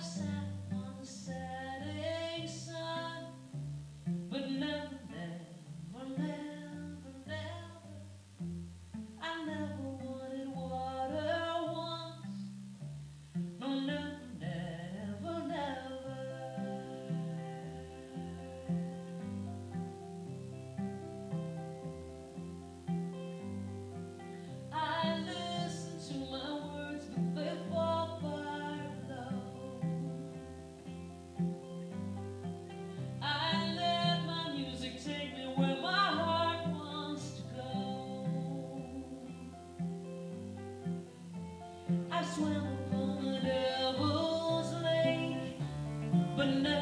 I've swim upon the devil's lake, but now.